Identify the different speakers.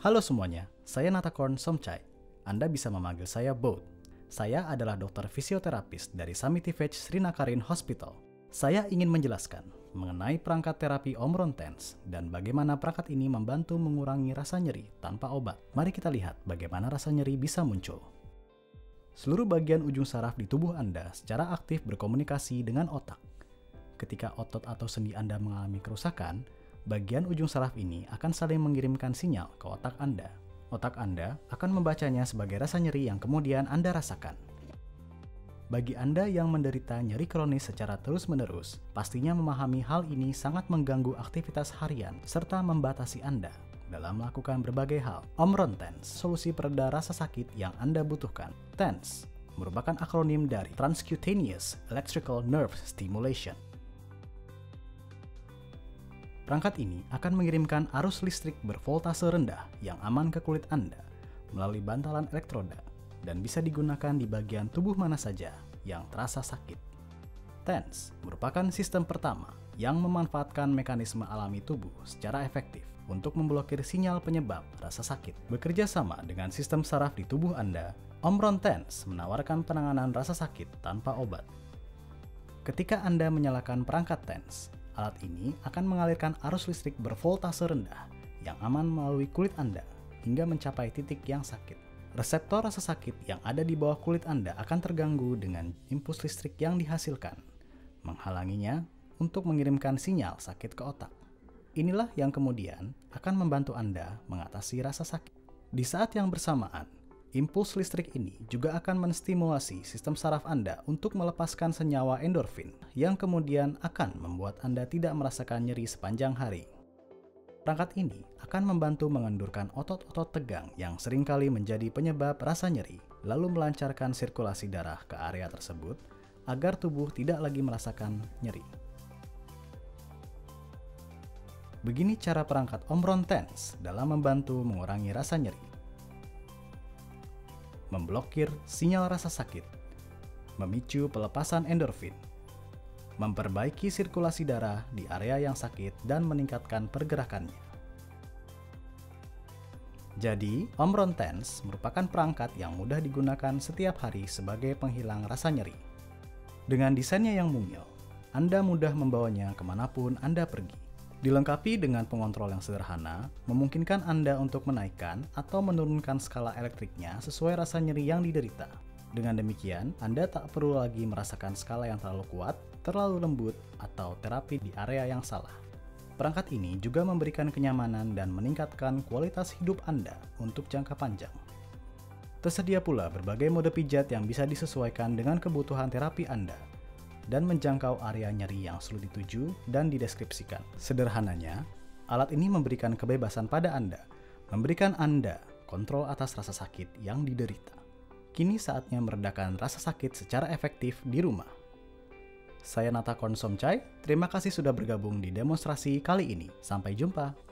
Speaker 1: Halo semuanya, saya Natakorn Somchai. Anda bisa memanggil saya Boat. Saya adalah dokter fisioterapis dari Samitivage Srinakarin Hospital. Saya ingin menjelaskan mengenai perangkat terapi Omron Tense dan bagaimana perangkat ini membantu mengurangi rasa nyeri tanpa obat. Mari kita lihat bagaimana rasa nyeri bisa muncul. Seluruh bagian ujung saraf di tubuh Anda secara aktif berkomunikasi dengan otak. Ketika otot atau sendi Anda mengalami kerusakan, bagian ujung saraf ini akan saling mengirimkan sinyal ke otak Anda. Otak Anda akan membacanya sebagai rasa nyeri yang kemudian Anda rasakan. Bagi Anda yang menderita nyeri kronis secara terus-menerus, pastinya memahami hal ini sangat mengganggu aktivitas harian serta membatasi Anda dalam melakukan berbagai hal. Omron Tense, solusi pereda rasa sakit yang Anda butuhkan. TENS merupakan akronim dari Transcutaneous Electrical Nerve Stimulation. Perangkat ini akan mengirimkan arus listrik bervoltase rendah yang aman ke kulit Anda melalui bantalan elektroda dan bisa digunakan di bagian tubuh mana saja yang terasa sakit. TENS merupakan sistem pertama yang memanfaatkan mekanisme alami tubuh secara efektif untuk memblokir sinyal penyebab rasa sakit. Bekerja sama dengan sistem saraf di tubuh Anda, Omron TENS menawarkan penanganan rasa sakit tanpa obat. Ketika Anda menyalakan perangkat TENS, Alat ini akan mengalirkan arus listrik bervoltase rendah yang aman melalui kulit Anda hingga mencapai titik yang sakit. Reseptor rasa sakit yang ada di bawah kulit Anda akan terganggu dengan impuls listrik yang dihasilkan, menghalanginya untuk mengirimkan sinyal sakit ke otak. Inilah yang kemudian akan membantu Anda mengatasi rasa sakit. Di saat yang bersamaan, Impuls listrik ini juga akan menstimulasi sistem saraf Anda untuk melepaskan senyawa endorfin yang kemudian akan membuat Anda tidak merasakan nyeri sepanjang hari. Perangkat ini akan membantu mengendurkan otot-otot tegang yang sering kali menjadi penyebab rasa nyeri, lalu melancarkan sirkulasi darah ke area tersebut agar tubuh tidak lagi merasakan nyeri. Begini cara perangkat Omron Tense dalam membantu mengurangi rasa nyeri memblokir sinyal rasa sakit, memicu pelepasan endorfin, memperbaiki sirkulasi darah di area yang sakit dan meningkatkan pergerakannya. Jadi, Omron Tense merupakan perangkat yang mudah digunakan setiap hari sebagai penghilang rasa nyeri. Dengan desainnya yang mungil, Anda mudah membawanya ke mana pun Anda pergi. Dilengkapi dengan pengontrol yang sederhana, memungkinkan Anda untuk menaikkan atau menurunkan skala elektriknya sesuai rasa nyeri yang diderita. Dengan demikian, Anda tak perlu lagi merasakan skala yang terlalu kuat, terlalu lembut, atau terapi di area yang salah. Perangkat ini juga memberikan kenyamanan dan meningkatkan kualitas hidup Anda untuk jangka panjang. Tersedia pula berbagai mode pijat yang bisa disesuaikan dengan kebutuhan terapi Anda, dan menjangkau area nyeri yang sulit dituju dan dideskripsikan. Sederhananya, alat ini memberikan kebebasan pada Anda, memberikan Anda kontrol atas rasa sakit yang diderita. Kini saatnya meredakan rasa sakit secara efektif di rumah. Saya Nata Konsomcai, terima kasih sudah bergabung di demonstrasi kali ini. Sampai jumpa.